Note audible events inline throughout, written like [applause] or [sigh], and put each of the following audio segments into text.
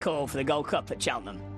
call for the Gold Cup at Cheltenham.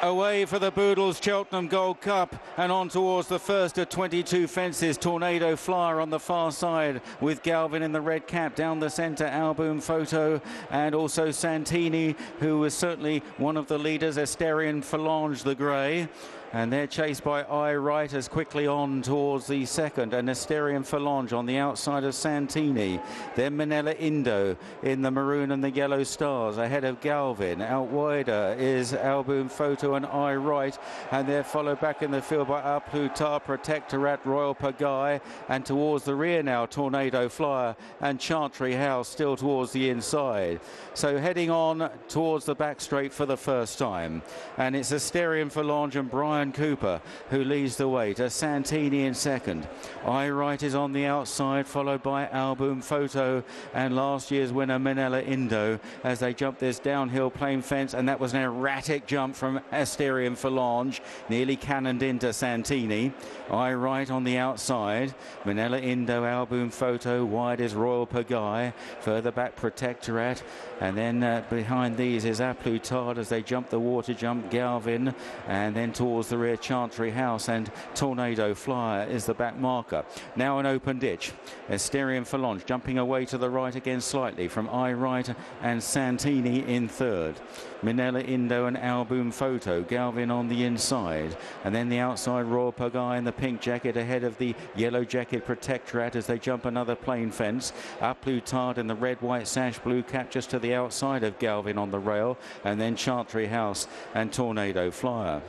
Away for the Boodles Cheltenham Gold Cup and on towards the first of 22 fences. Tornado Flyer on the far side with Galvin in the red cap down the centre. Al Boum Photo and also Santini, who was certainly one of the leaders. Asterion Forlonge, the grey. And they're chased by Aye Right as quickly on towards the second. And Asterion Forlonge on the outside of Santini. Then Minella Indo in the maroon and the yellow stars ahead of Galvin. Out wider is Al Boum Photo and Aye Right. And they're followed back in the field by A Plus Protektorat, Royal Pagaille. And towards the rear now, Tornado Flyer and Chantry House still towards the inside. So heading on towards the back straight for the first time. And it's Asterion Forlonge and Brian Cooper, who leads the way to Santini in second. Aye Right is on the outside, followed by Al Boum Photo and last year's winner Minella Indo as they jump this downhill plain fence. And that was an erratic jump from Asterion Forlonge, nearly cannoned into Santini. Aye Right on the outside. Minella Indo, Al Boum Photo, wide is Royal Pagaille. Further back, Protektorat. And then uh, behind these is A Plus Tard as they jump the water jump, Galvin. And then towards the rear Chantry House and Tornado Flyer is the back marker. Now an open ditch. Asterion Forlonge jumping away to the right again slightly from Aye Right and Santini in third. Minella Indo and Al Boum Photo. Galvin on the inside. And then the outside Royal Pagaille in the pink jacket ahead of the yellow jacket Protektorat as they jump another plain fence. A Plus Tard in the red, white sash, blue cap just to the outside of Galvin on the rail. And then Chantry House and Tornado Flyer.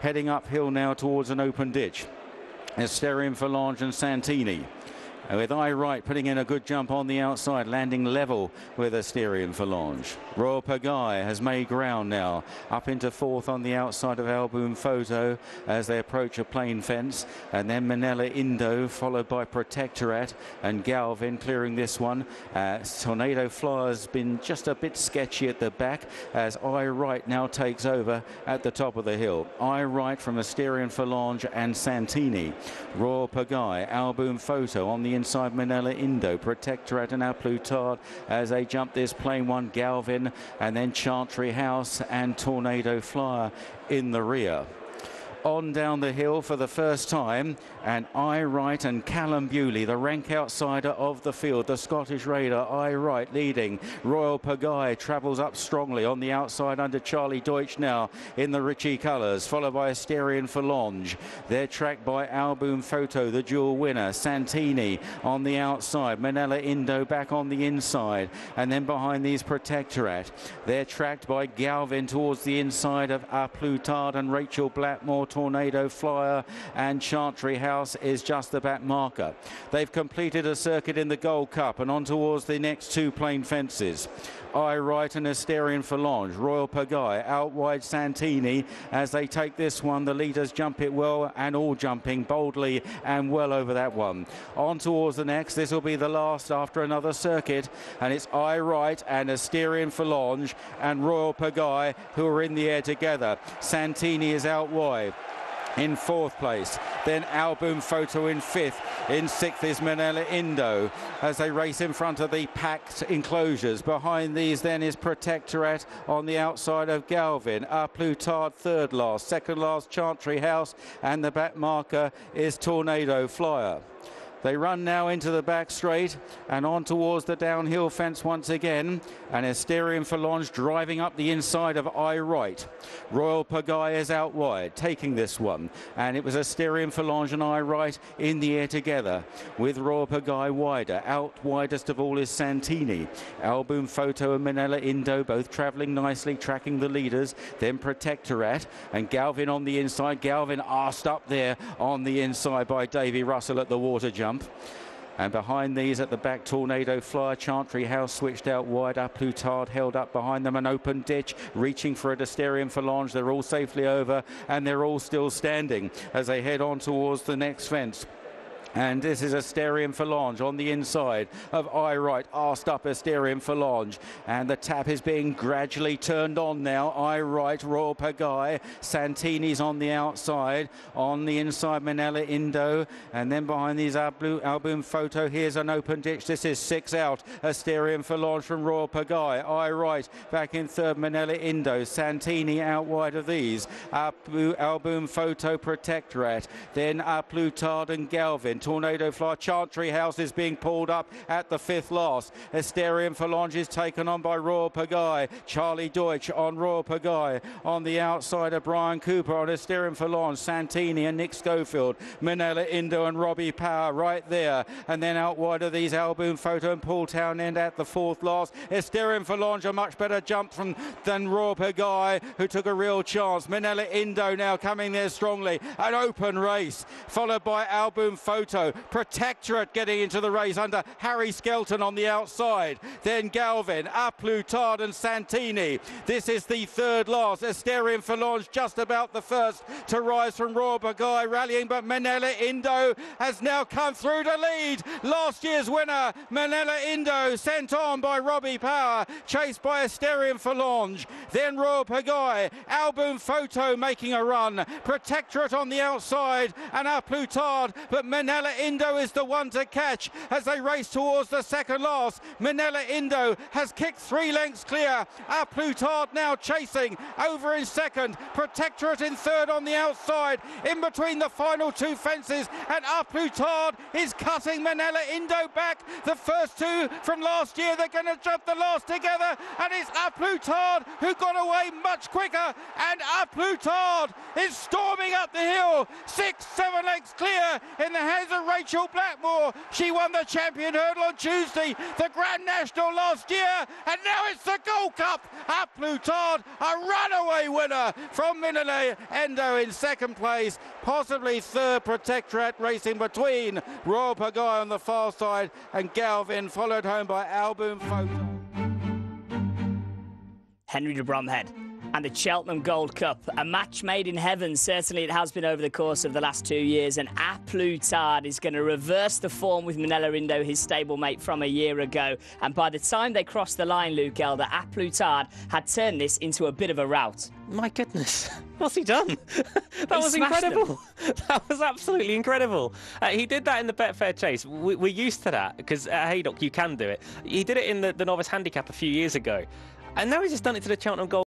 Heading uphill now towards an open ditch. Asterion Forlonge and Santini with Aye Right putting in a good jump on the outside, landing level with Asterion Forlonge. Royal Pagaille has made ground now, up into fourth on the outside of Al Boum Photo as they approach a plain fence, and then Minella Indo, followed by Protektorat and Galvin clearing this one. Uh, Tornado Flyer's been just a bit sketchy at the back as Aye Right now takes over at the top of the hill. Aye Right from Asterion Forlonge and Santini. Royal Pagaille, Al Boum Photo on the inside Minella Indo, Protektorat and A Plus Tard as they jump this plain. One, Galvin, and then Chantry House and Tornado Flyer in the rear on down the hill for the first time and Aye Right and Callum Bewley the rank outsider of the field the Scottish Raider Aye Right leading. Royal Pagaille travels up strongly on the outside under Charlie Deutsch now in the Ritchie colours followed by Asterion Forlonge they're tracked by Al Boum Photo the dual winner Santini on the outside Minella Indo back on the inside and then behind these Protektorat they're tracked by Galvin towards the inside of A Plus and Rachel Blackmore Tornado Flyer and Chantry House is just the back marker. They've completed a circuit in the Gold Cup and on towards the next two plain fences. Aye Right and Asterion Forlonge, Royal Pagaille, out wide Santini as they take this one. The leaders jump it well and all jumping boldly and well over that one. On towards the next, this will be the last after another circuit and it's Aye Right and Asterion Forlonge and Royal Pagaille who are in the air together. Santini is out wide in fourth place. Then Al Boum Photo in fifth. In sixth is Minella Indo as they race in front of the packed enclosures. Behind these then is Protektorat on the outside of Galvin. A Plus Tard third last. Second last Chantry House and the back marker is Tornado Flyer. They run now into the back straight and on towards the downhill fence once again. And Asterion Forlonge driving up the inside of Aye Right. Royal Pagaille is out wide, taking this one. And it was Asterion Forlonge and Aye Right in the air together with Royal Pagaille wider. Out widest of all is Santini. Al Boum Photo and Minella Indo both travelling nicely, tracking the leaders. Then Protektorat and Galvin on the inside. Galvin asked up there on the inside by Davy Russell at the water jump. And behind these at the back, Tornado Flyer, Chantry House switched out wide. A Plus Tard held up behind them, an open ditch, reaching for a Asterion Forlonge. They're all safely over and they're all still standing as they head on towards the next fence. And this is Asterion Forlonge on the inside of Aye Right, asked up Asterion Forlonge. And the tap is being gradually turned on now. Aye Right, Royal Pagaille, Santini's on the outside. On the inside, Minella Indo. And then behind these Al Boum Photo, here's an open ditch. This is six out. Asterion Forlonge from Royal Pagaille. Aye Right, back in third, Minella Indo. Santini out wide of these. Blue album photo Protektorat. Then A Plus Tard and Galvin. Tornado Fly. Chantry House is being pulled up at the fifth last. Asterion Forlonge is taken on by Royal Pagaille. Charlie Deutsch on Royal Pagaille. On the outside of Brian Cooper on Asterion Forlonge. Santini and Nick Schofield. Minella Indo and Robbie Power right there. And then out wide of these Al Boum Photo and Paul Townend at the fourth last. Asterion Forlonge a much better jump from than Royal Pagaille who took a real chance. Minella Indo now coming there strongly. An open race followed by Al Boum Photo Protektorat getting into the race under Harry Skelton on the outside. Then Galvin, A Plus Tard and Santini. This is the third last. Asterion Forlonge just about the first to rise from Royal Pagaille rallying, but Minella Indo has now come through to lead. Last year's winner, Minella Indo, sent on by Robbie Power, chased by Asterion Forlonge. Then Royal Pagaille, Al Boum Photo making a run. Protektorat on the outside and A Plus Tard, but Minella Minella Indo is the one to catch as they race towards the second last. Minella Indo has kicked three lengths clear. A Plus Tard now chasing over in second. Protektorat in third on the outside. In between the final two fences and A Plus Tard is cutting Minella Indo back. The first two from last year, they're going to jump the last together and it's A Plus Tard who got away much quicker and A Plus Tard is storming up the hill. Six, seven lengths clear in the hands Rachel Blackmore. She won the champion hurdle on Tuesday, the Grand National last year, and now it's the Gold Cup. A Plus Tard, a runaway winner from Minella Indo in second place, possibly third Protektorat racing between Royal Pagaille on the far side and Galvin, followed home by Al Boum Photo. Henry de Bromhead and the Cheltenham Gold Cup. A match made in heaven, certainly it has been over the course of the last two years. And A Plus Tard is going to reverse the form with Minella Indo, his stablemate from a year ago. And by the time they crossed the line, Luke Elder, A Plus Tard had turned this into a bit of a rout. My goodness, [laughs] what's he done? [laughs] that he was incredible. [laughs] that was absolutely incredible. Uh, he did that in the Betfair Chase. We, are used to that because at Haydock you can do it. He did it in the, the novice handicap a few years ago. And now he's just done it to the Cheltenham Gold